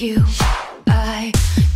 I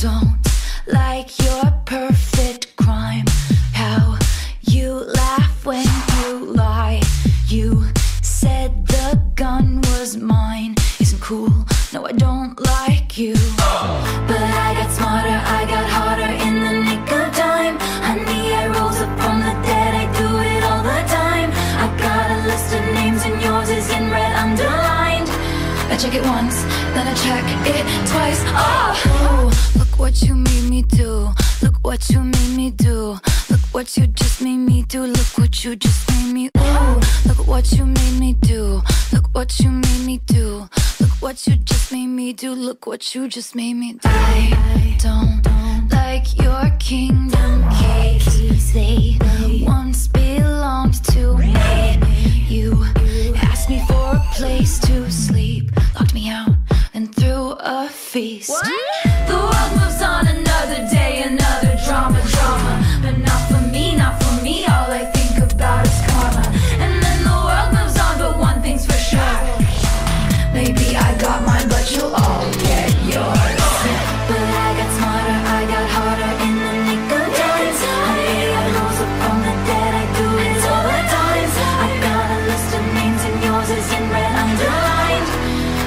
don't like your perfect crime. How you laugh when you lie. You said the gun was mine. Isn't cool. No, I don't like you. I check it once, then I check it twice. Oh, look what you made me do. Look what you made me do. Look what you just made me do. Look what you just made me. Ooh, look what you made me do. Look what you made me do. Look what you just made me do. Look what you just made me do. I don't like your kingdom keys. They once me out, and threw a feast. The world moves on another day, another drama, drama.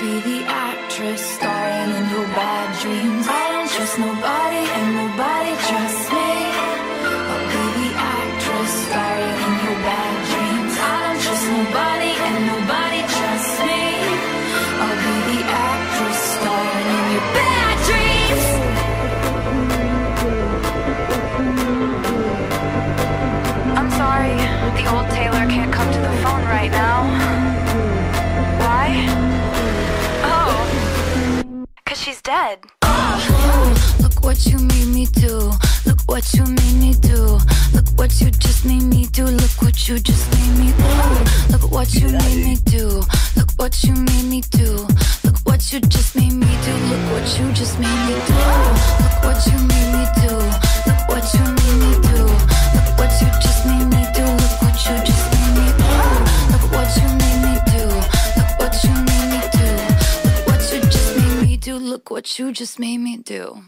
Be the actress dead. Look what you made me do. Look what you made me do. Look what you just made me do. Look what you just made me do. Look what you made me do. Look what you made me do. Look what you just made me do. Look what you just made me do. Look what you made me do. Do. Look what you just made me do.